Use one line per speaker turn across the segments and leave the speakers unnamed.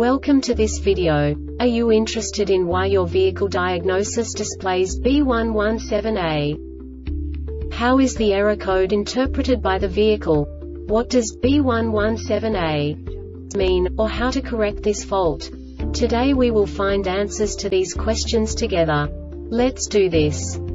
Welcome to this video. Are you interested in why your vehicle diagnosis displays B117A? How is the error code interpreted by the vehicle? What does B117A mean, or how to correct this fault? Today we will find answers to these questions together. Let's do this.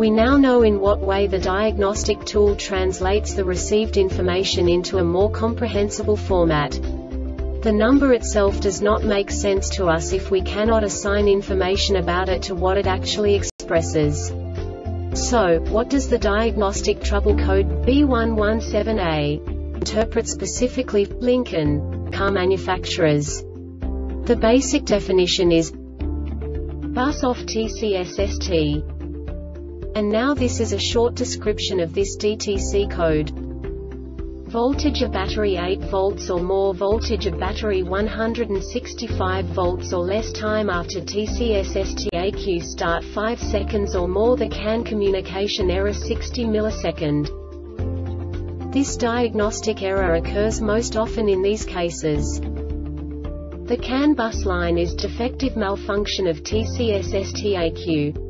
We now know in what way the diagnostic tool translates the received information into a more comprehensible format. The number itself does not make sense to us if we cannot assign information about it to what it actually expresses. So, what does the diagnostic trouble code B117A interpret specifically Lincoln car manufacturers? The basic definition is bus off TCSST. And now this is a short description of this DTC code. Voltage of battery 8 volts or more Voltage of battery 165 volts or less Time after TC-SST-ECU start 5 seconds or more The CAN communication error 60 millisecond. This diagnostic error occurs most often in these cases. The CAN bus line is defective malfunction of TC-SST-ECU.